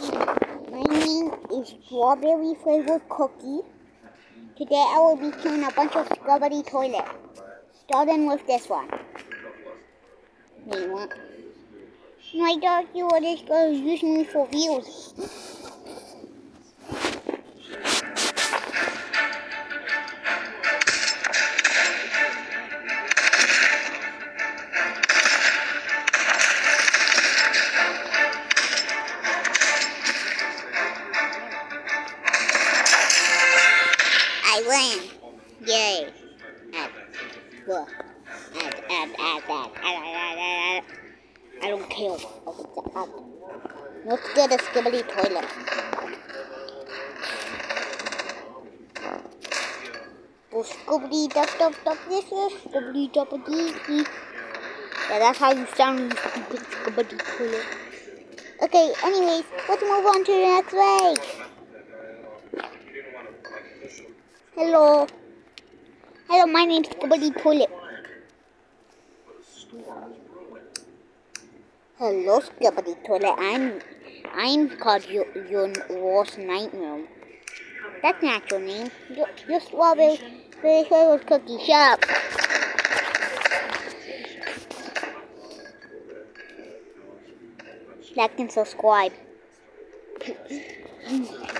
My name is Strawberry Flavored Cookie. Today I will be doing a bunch of Scrubbity Toilet. Starting with this one. My dog, you are just going to use me for views. Don't care. Okay, add. Um, let's get a skibbly toilet. Oh, skibbly duck duck duck this is skibbly duck dee. Yeah, that's how you sound, you stupid skibbly toilet. Okay, anyways, let's move on to the next page. Hello. Hello, my name's Skibidi Toilet. Hello, Skibidi Toilet. I'm I'm called your, your worst nightmare. That's not your name. You're, you're Strawberry Very Flavored Cookie. Shut up. Like and subscribe.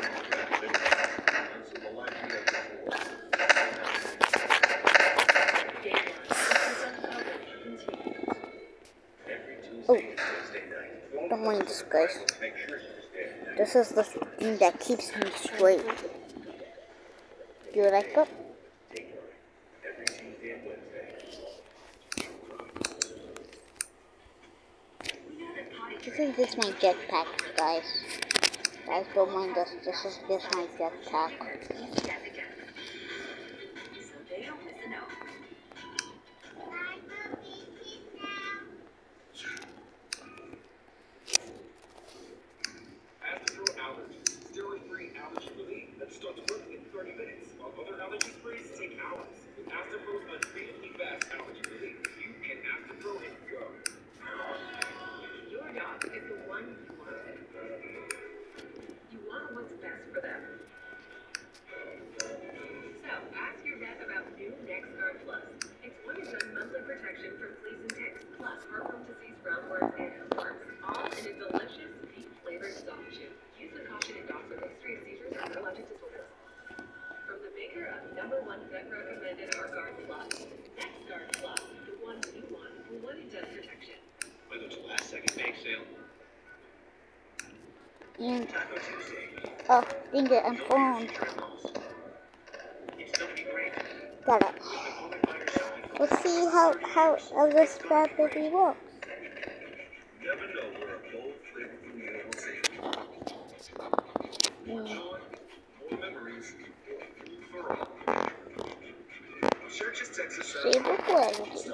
Oh, don't mind this, guys. This is the thing that keeps me straight. Do you like it? This is just my jetpack, guys. Guys, don't mind this. This is just my jetpack. 16 hours. Astepro's unbeatable fast allergy relief. You can Astropro and go. Your dog is the one you want. You want what's best for them. So, ask your vet about new NexGard Plus. It's one-and-done monthly protection from fleas and ticks, plus heartworm disease, roundworms, and hookworms, all in a delicious, pink-flavored soft chew. Use the caution in dogs with history of seizures or allergic to government our Guard That's Guard the one protection. Last second bank sale. Oh, dang it, I'm phone. Got it. Let's see how, how, how this property works. Şey bu bu elbette.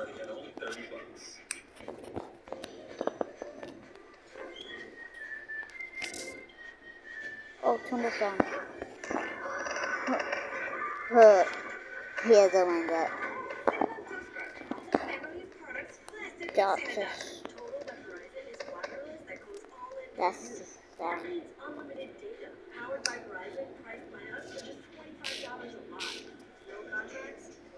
Altın da sen. Hı. Here's the one that. Gotcha. That's the sound. Powered by Verizon, just $25 a. No contracts,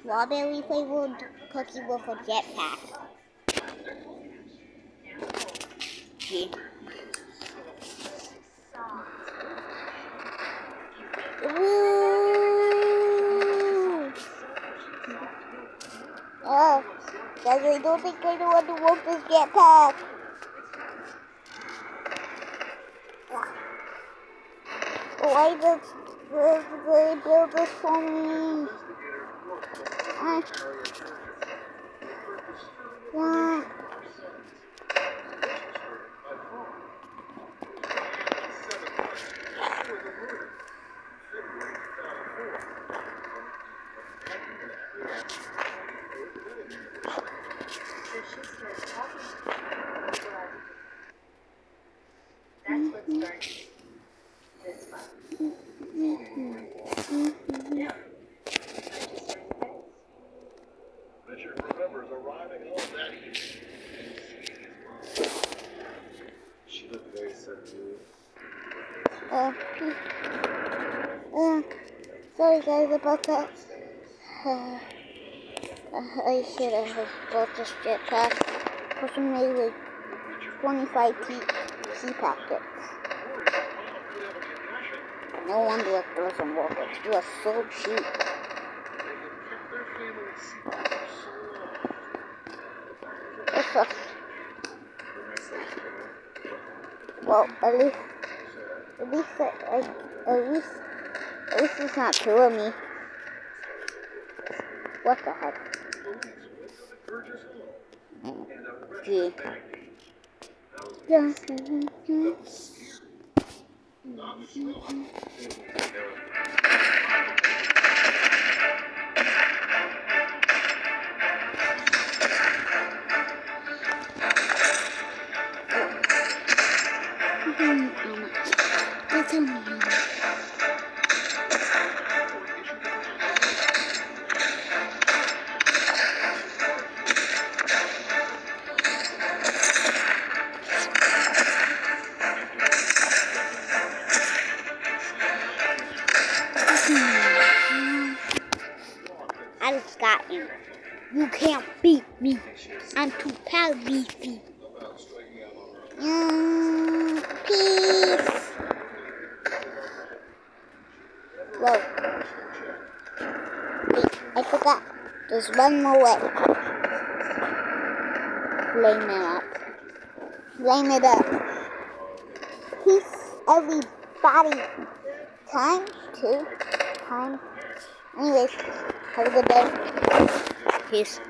Strawberry flavored cookie with a jetpack. Ooh. Oh, guys, I don't think I do want to work this jetpack. Why does does they build this Huh? What? Sorry guys about that. Uh, I should have bought this jetpack. Person made like 25 P, P packets. No wonder it doesn't work. It was so cheap. It's a, well, at least, at least, I, at least, at least it's not of me. What the heck? Gee. Yeah. That's got you. You can't beat me. I'm too powerful. Mm, peace. Whoa. Wait, I forgot. There's one more way. Flame it up. Flame it up. Peace, everybody. Time to time. Anyways, have a good day. Peace.